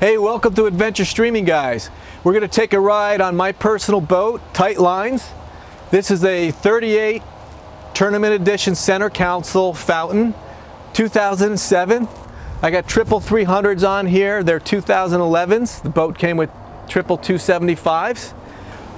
Hey, welcome to Adventure Streaming, guys. We're going to take a ride on my personal boat, Tight Lines. This is a 38 Tournament Edition Center Console Fountain, 2007. I got triple 300s on here. They're 2011s. The boat came with triple 275s.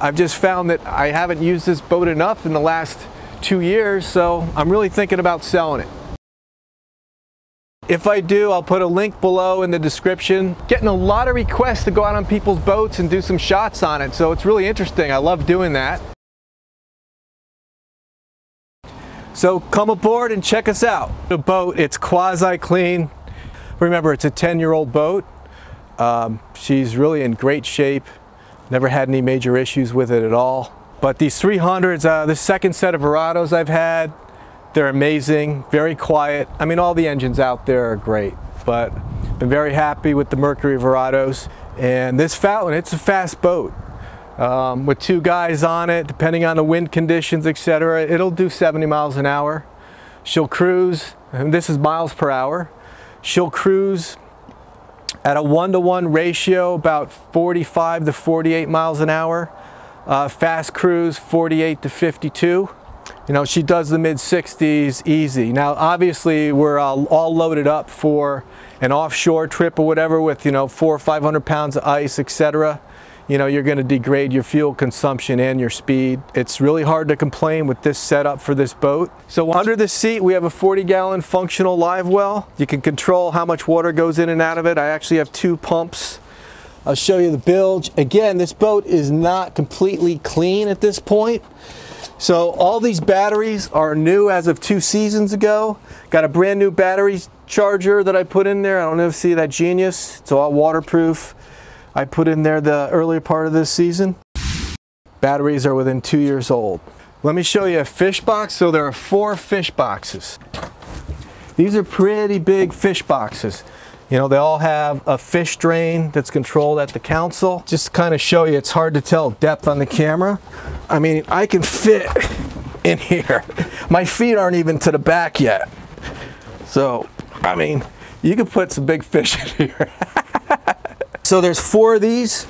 I've just found that I haven't used this boat enough in the last two years, so I'm really thinking about selling it. If I do, I'll put a link below in the description. Getting a lot of requests to go out on people's boats and do some shots on it, so it's really interesting. I love doing that. So come aboard and check us out. The boat, it's quasi clean. Remember, it's a 10 year old boat. Um, she's really in great shape. Never had any major issues with it at all. But these 300s, uh, the second set of Verados I've had, they're amazing, very quiet. I mean, all the engines out there are great, but been very happy with the Mercury Verados. And this Fountain, it's a fast boat. Um, with two guys on it, depending on the wind conditions, etc., it'll do 70 miles an hour. She'll cruise, and this is miles per hour. She'll cruise at a one-to-one -one ratio, about 45 to 48 miles an hour. Uh, fast cruise, 48 to 52 you know, she does the mid 60s easy. Now, obviously, we're uh, all loaded up for an offshore trip or whatever with, you know, four or 500 pounds of ice, etc. You know, you're going to degrade your fuel consumption and your speed. It's really hard to complain with this setup for this boat. So under the seat, we have a 40 gallon functional live well. You can control how much water goes in and out of it. I actually have two pumps. I'll show you the bilge. Again, this boat is not completely clean at this point. So all these batteries are new as of two seasons ago. Got a brand new battery charger that I put in there. I don't know if you see that genius. It's all waterproof. I put in there the earlier part of this season. Batteries are within two years old. Let me show you a fish box. So there are four fish boxes. These are pretty big fish boxes. You know, they all have a fish drain that's controlled at the console. Just to kind of show you, it's hard to tell depth on the camera. I mean, I can fit in here. My feet aren't even to the back yet. So, I mean, you can put some big fish in here. so there's four of these.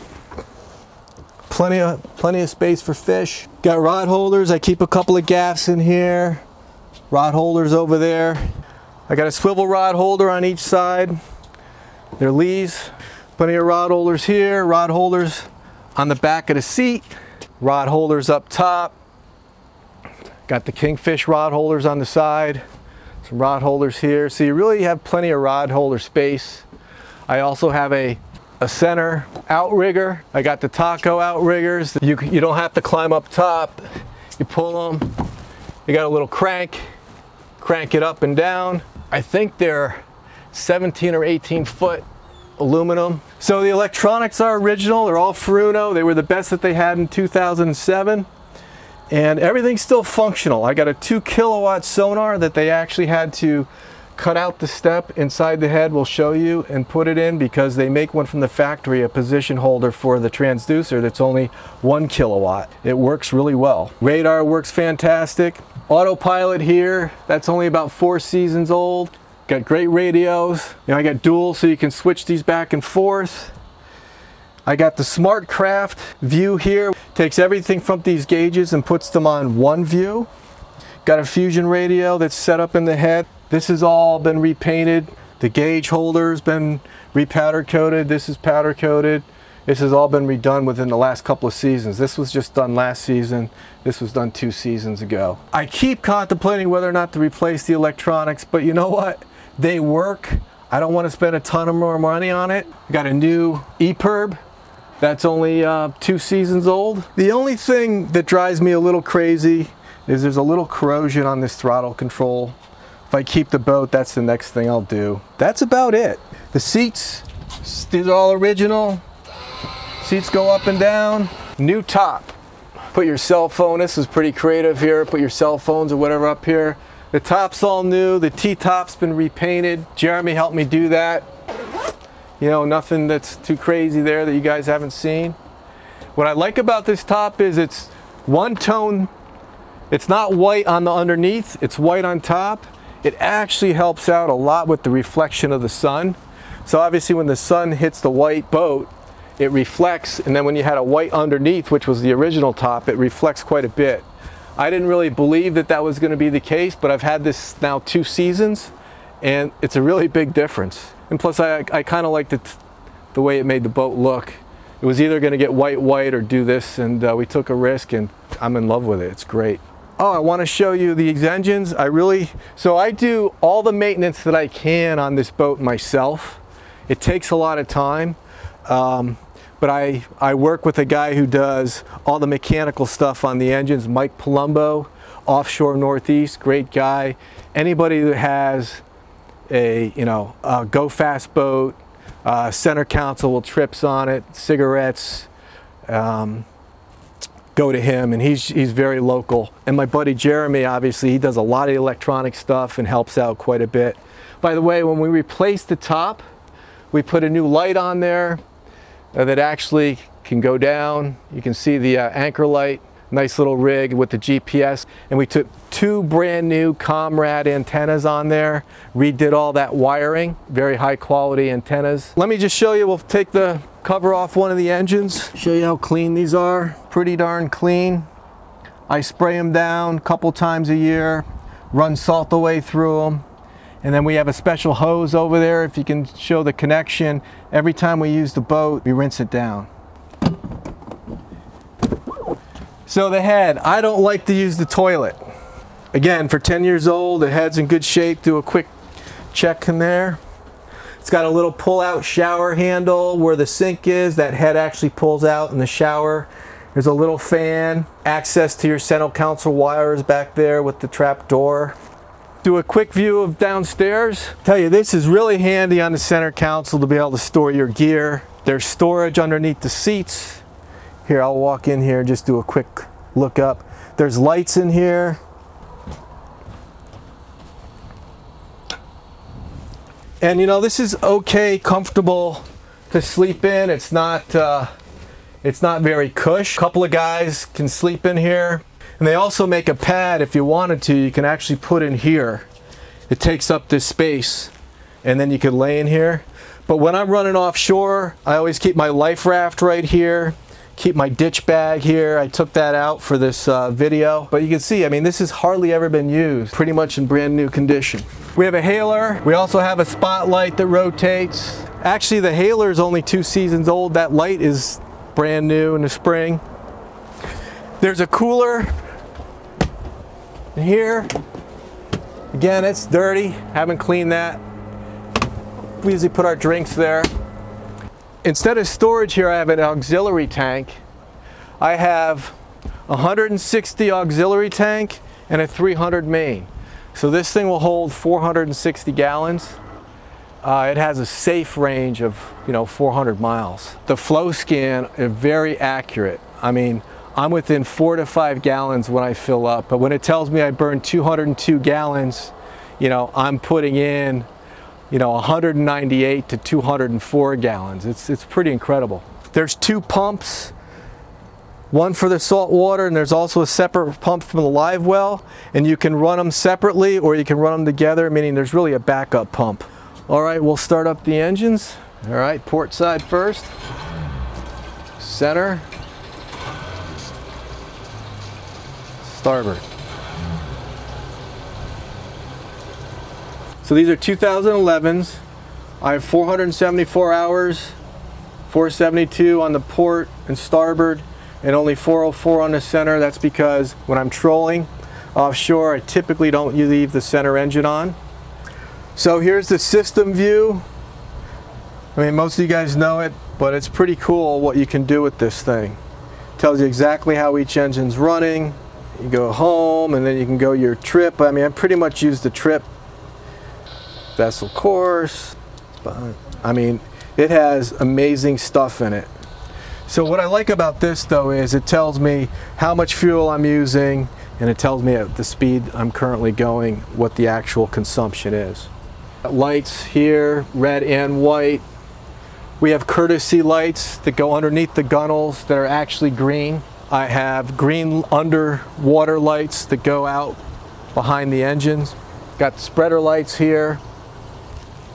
Plenty of, plenty of space for fish. Got rod holders. I keep a couple of gaffs in here. Rod holders over there. I got a swivel rod holder on each side. They're Lee's. Plenty of rod holders here, rod holders on the back of the seat, rod holders up top. Got the Kingfish rod holders on the side, some rod holders here. So you really have plenty of rod holder space. I also have a, a center outrigger. I got the Taco outriggers. You, you don't have to climb up top. You pull them. You got a little crank, crank it up and down. I think they're 17 or 18 foot aluminum. So the electronics are original, they're all Furuno. They were the best that they had in 2007. And everything's still functional. I got a two kilowatt sonar that they actually had to cut out the step inside the head we'll show you and put it in because they make one from the factory a position holder for the transducer that's only one kilowatt it works really well radar works fantastic autopilot here that's only about four seasons old Got great radios. You know, I got dual so you can switch these back and forth. I got the SmartCraft view here. Takes everything from these gauges and puts them on one view. Got a fusion radio that's set up in the head. This has all been repainted. The gauge holder's been repowder coated. This is powder coated. This has all been redone within the last couple of seasons. This was just done last season. This was done two seasons ago. I keep contemplating whether or not to replace the electronics, but you know what? They work. I don't want to spend a ton of more money on it. Got a new EPIRB that's only uh, two seasons old. The only thing that drives me a little crazy is there's a little corrosion on this throttle control. If I keep the boat, that's the next thing I'll do. That's about it. The seats, these are all original. Seats go up and down. New top. Put your cell phone, this is pretty creative here. Put your cell phones or whatever up here. The top's all new. The T-top's been repainted. Jeremy helped me do that. You know, nothing that's too crazy there that you guys haven't seen. What I like about this top is it's one tone. It's not white on the underneath. It's white on top. It actually helps out a lot with the reflection of the sun. So obviously when the sun hits the white boat, it reflects, and then when you had a white underneath, which was the original top, it reflects quite a bit. I didn't really believe that that was going to be the case, but I've had this now two seasons, and it's a really big difference. And plus, I, I kind of liked it, the way it made the boat look. It was either going to get white, white, or do this, and uh, we took a risk, and I'm in love with it. It's great. Oh, I want to show you these engines. I really, so I do all the maintenance that I can on this boat myself. It takes a lot of time. Um, but I, I work with a guy who does all the mechanical stuff on the engines, Mike Palumbo, offshore Northeast, great guy. Anybody that has a, you know, a go fast boat, uh, center console trips on it, cigarettes, um, go to him and he's, he's very local. And my buddy Jeremy, obviously, he does a lot of electronic stuff and helps out quite a bit. By the way, when we replaced the top, we put a new light on there that actually can go down. You can see the uh, anchor light, nice little rig with the GPS. And we took two brand new Comrod antennas on there, redid all that wiring, very high quality antennas. Let me just show you, we'll take the cover off one of the engines, show you how clean these are. Pretty darn clean. I spray them down a couple times a year, run salt away through them. And then we have a special hose over there, if you can show the connection. Every time we use the boat, we rinse it down. So the head, I don't like to use the toilet. Again, for 10 years old, the head's in good shape. Do a quick check in there. It's got a little pull-out shower handle where the sink is. That head actually pulls out in the shower. There's a little fan, access to your central console wires back there with the trap door do a quick view of downstairs. Tell you, this is really handy on the center console to be able to store your gear. There's storage underneath the seats. Here, I'll walk in here and just do a quick look up. There's lights in here. And you know, this is okay, comfortable to sleep in. It's not, uh, it's not very cush. A couple of guys can sleep in here. And they also make a pad, if you wanted to, you can actually put in here. It takes up this space and then you can lay in here. But when I'm running offshore, I always keep my life raft right here, keep my ditch bag here. I took that out for this uh, video. But you can see, I mean, this has hardly ever been used, pretty much in brand new condition. We have a hailer. We also have a spotlight that rotates. Actually, the hailer is only two seasons old. That light is brand new in the spring. There's a cooler here, again, it's dirty. Haven't cleaned that. We usually put our drinks there. Instead of storage here, I have an auxiliary tank. I have 160 auxiliary tank and a 300 main. So this thing will hold 460 gallons. Uh, it has a safe range of, you know, 400 miles. The flow scan is very accurate. I mean, I'm within four to five gallons when I fill up. But when it tells me I burned 202 gallons, you know, I'm putting in, you know, 198 to 204 gallons. It's, it's pretty incredible. There's two pumps, one for the salt water, and there's also a separate pump from the live well. And you can run them separately or you can run them together, meaning there's really a backup pump. All right, we'll start up the engines. All right, port side first. Center, starboard. So these are 2011s. I have 474 hours, 472 on the port and starboard, and only 404 on the center. That's because when I'm trolling offshore, I typically don't leave the center engine on. So here's the system view. I mean, most of you guys know it, but it's pretty cool what you can do with this thing. tells you exactly how each engine's running, you go home and then you can go your trip. I mean, I pretty much use the trip vessel course, but I mean, it has amazing stuff in it. So what I like about this though is it tells me how much fuel I'm using and it tells me at the speed I'm currently going what the actual consumption is. Lights here, red and white. We have courtesy lights that go underneath the gunnels that are actually green. I have green underwater lights that go out behind the engines. Got spreader lights here.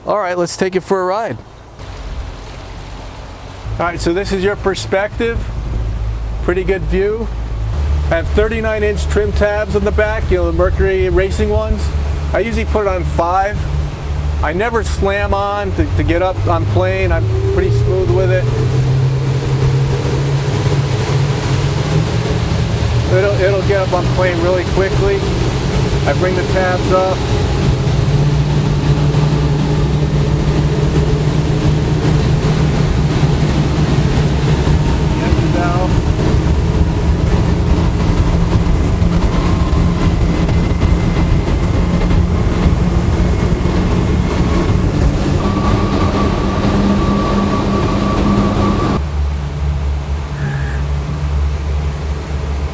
All right, let's take it for a ride. All right, so this is your perspective. Pretty good view. I have 39 inch trim tabs on the back, you know, the Mercury racing ones. I usually put it on five. I never slam on to, to get up on plane. I'm pretty smooth with it. It'll, it'll get up on plane really quickly. I bring the tabs up. Engine valve.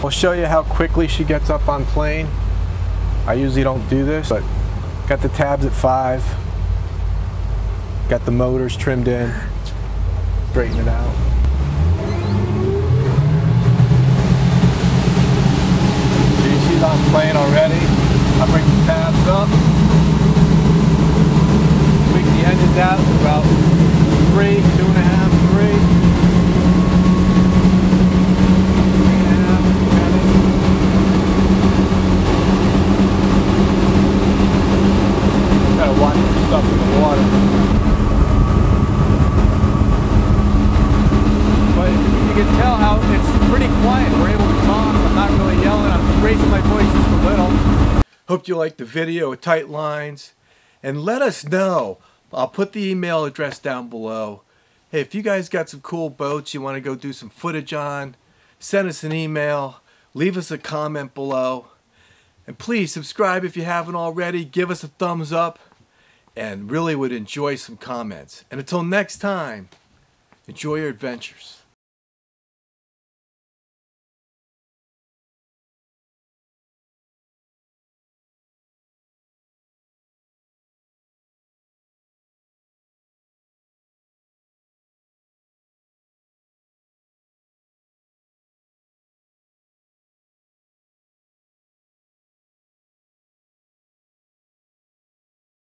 I'll show you how quickly she gets up on plane. I usually don't do this, but got the tabs at five. Got the motors trimmed in. Straighten it out. See, she's on plane already. I bring the tabs up. Tweak the engines out about three, two and a half, three. Three and a half, got it. Gotta watch for stuff in the water. But you can tell how it's pretty quiet. We're able to talk. I'm not really yelling. I'm raising my voice just a little. Hope you liked the video with tight lines. And let us know. I'll put the email address down below. Hey, if you guys got some cool boats you want to go do some footage on, send us an email. Leave us a comment below. And please subscribe if you haven't already. Give us a thumbs up. And really would enjoy some comments. And until next time, enjoy your adventures.